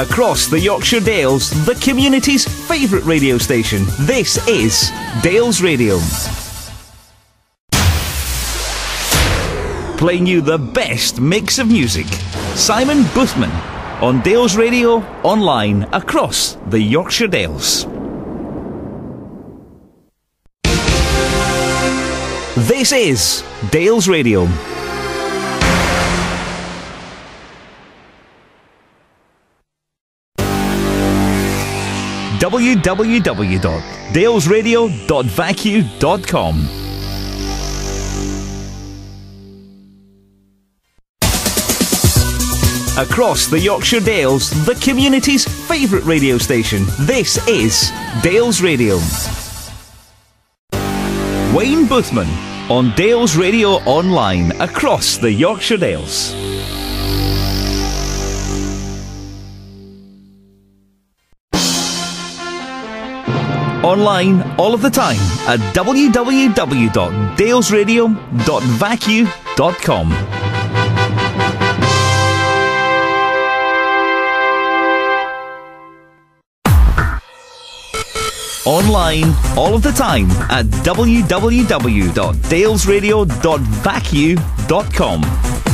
Across the Yorkshire Dales, the community's favourite radio station. This is Dales Radio. Playing you the best mix of music. Simon Boothman on Dales Radio, online, across the Yorkshire Dales. This is Dales Radio. www.dalesradio.vacu.com. Across the Yorkshire Dales, the community's favourite radio station. This is Dales Radio. Wayne Boothman on Dales Radio Online across the Yorkshire Dales. Online all of the time at www.dalesradio.vacu.com. Online all of the time at www.dalesradio.vacu.com.